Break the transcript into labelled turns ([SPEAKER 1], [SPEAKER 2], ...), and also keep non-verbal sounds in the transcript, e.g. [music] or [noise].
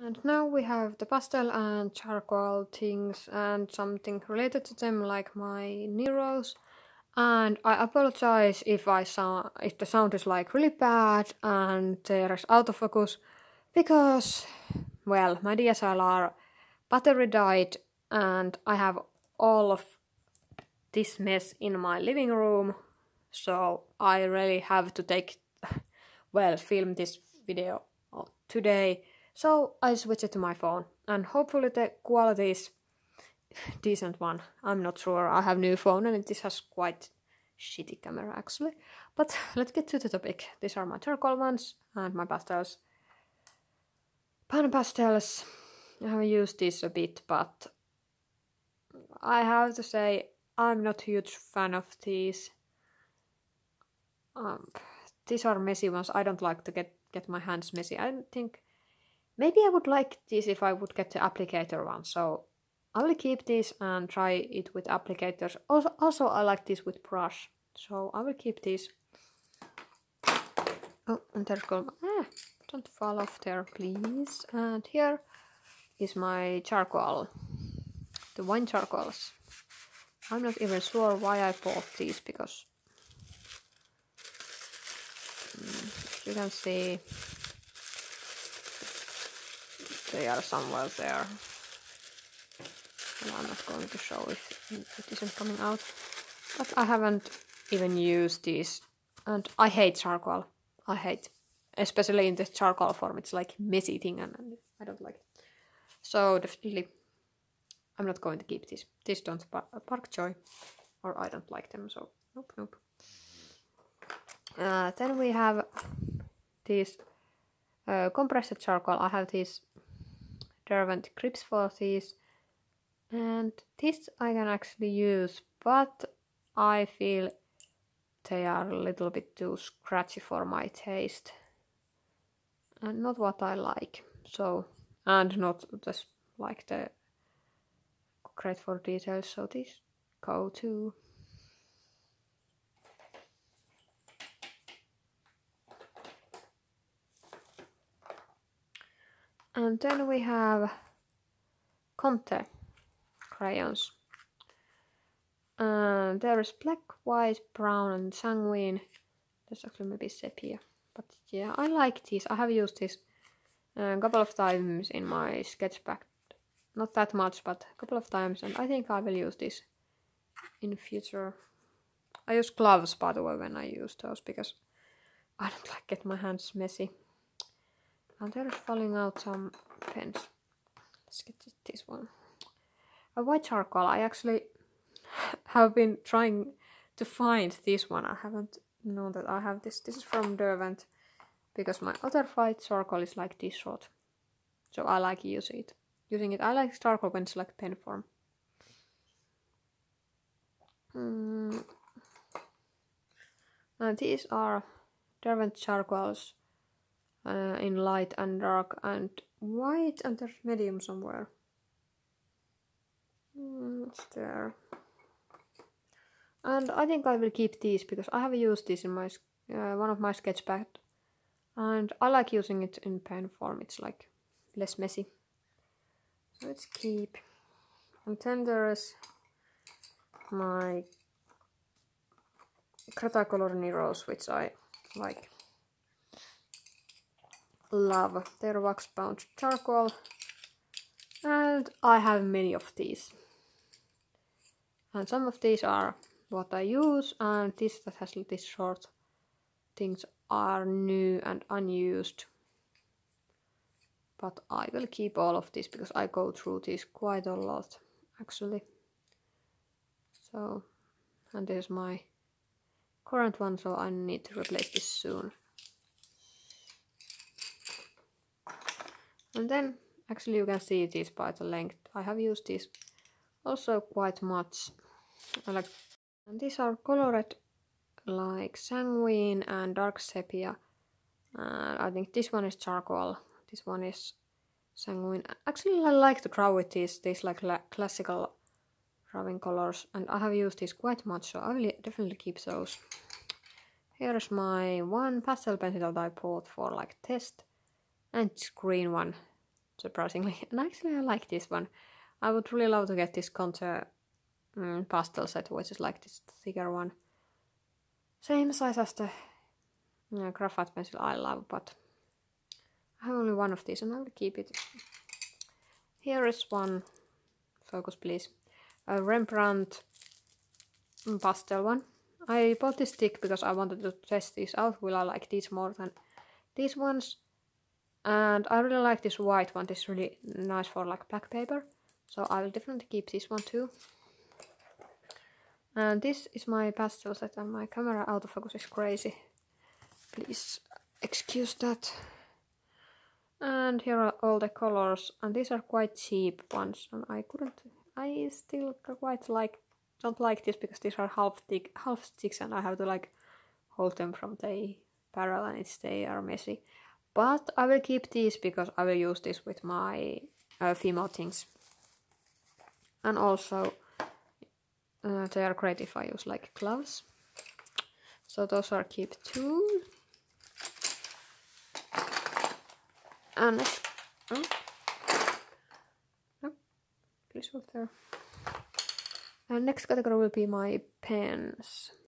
[SPEAKER 1] And now we have the pastel and charcoal things and something related to them like my Neros. And I apologize if I if the sound is like really bad and there is autofocus because well my DSLR battery died and I have all of this mess in my living room so I really have to take [laughs] well film this video today so I switch it to my phone and hopefully the quality is decent one. I'm not sure. I have new phone and this has quite shitty camera actually. But let's get to the topic. These are my charcoal ones and my pastels. Pan pastels. I have used this a bit, but I have to say I'm not a huge fan of these. Um, these are messy ones. I don't like to get get my hands messy. I think Maybe I would like this if I would get the applicator one. So I will keep this and try it with applicators. Also, also I like this with brush. So I will keep this. Oh, and there's going. Ah, don't fall off there, please. And here is my charcoal. The vine charcoals. I'm not even sure why I bought these because mm, you can see they are somewhere there. I'm not going to show if it isn't coming out. But I haven't even used these. And I hate charcoal. I hate, especially in the charcoal form. It's like messy thing and, and I don't like it. So definitely, I'm not going to keep this. These don't spark joy. Or I don't like them, so nope, nope. Uh, then we have these uh, compressed charcoal. I have these Derwent grips for these. And this I can actually use, but I feel they are a little bit too scratchy for my taste. And not what I like. So, and not just like the great for details, so these go to And then we have Conte crayons. And there is black, white, brown and sanguine. There's actually maybe sepia. But yeah, I like these. I have used this uh, a couple of times in my sketch pack. Not that much, but a couple of times. And I think I will use this in future. I use gloves, by the way, when I use those because I don't [laughs] like get my hands messy. And there's falling out some pens. Let's get this one. A white charcoal. I actually [laughs] have been trying to find this one. I haven't known that I have this. This is from Derwent because my other white charcoal is like this short. So I like using it. Using it. I like charcoal when it's like pen form. Mm. And these are Derwent charcoals uh, in light and dark and white and there's medium somewhere. Mm, it's there. And I think I will keep these because I have used this in my uh, one of my sketch packs and I like using it in pen form. It's like less messy. So let's keep. And then there's my Cretacolor Neros, which I like love. Their wax bound charcoal. And I have many of these. And some of these are what I use and this that has this short things are new and unused. But I will keep all of these because I go through these quite a lot actually. So and this is my current one so I need to replace this soon And then actually you can see this by the length. I have used this also quite much. I like and these are colored like sanguine and dark sepia. And I think this one is charcoal. This one is sanguine. Actually, I like to draw with these, these like classical drawing colors. And I have used these quite much, so I will definitely keep those. Here's my one pastel pencil that I bought for like test. And green one surprisingly. [laughs] And actually I like this one. I would really love to get this contour mm, pastel set, which is like this thicker one. Same size as the graphite pencil I love, but I have only one of these and I will keep it. Here is one, focus please, a Rembrandt pastel one. I bought this stick because I wanted to test these out. Will I like these more than these ones? And I really like this white one. This is really nice for like black paper. So I will definitely keep this one too. And this is my pastel set and my camera autofocus is crazy. Please excuse that. And here are all the colors and these are quite cheap ones and I couldn't I still quite like don't like this because these are half thick half sticks and I have to like hold them from the barrel and it's they are messy. But I will keep these because I will use this with my uh, female things. And also uh, they are great if I use like gloves. So those are keep two. And oh, no, please there. And next category will be my pens.